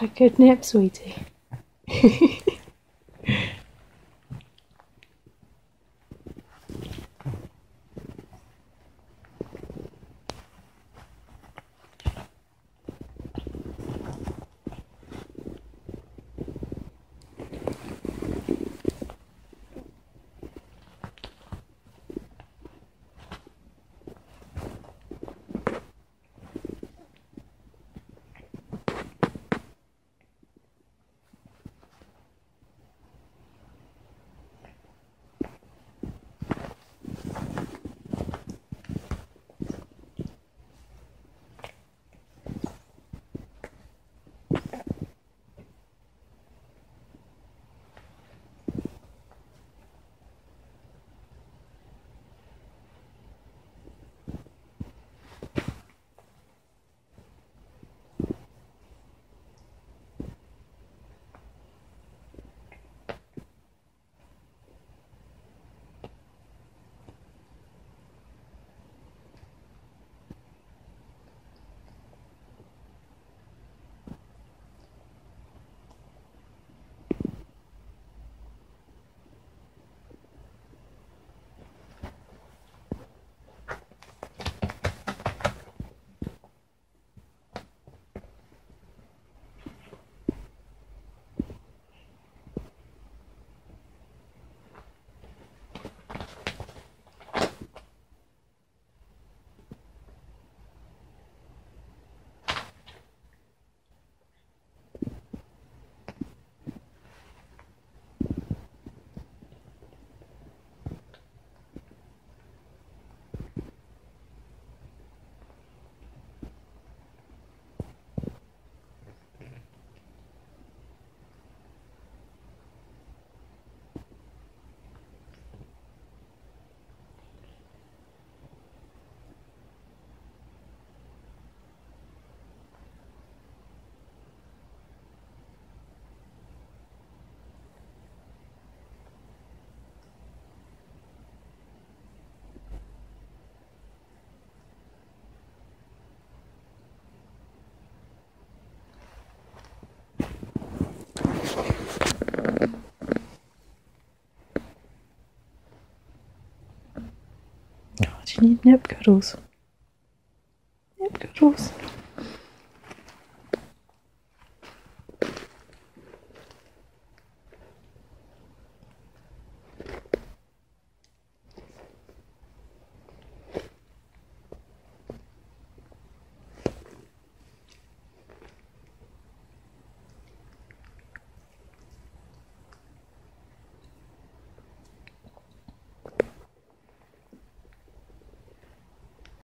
A good nap, sweetie. Need nip cuddles? Nip cuddles.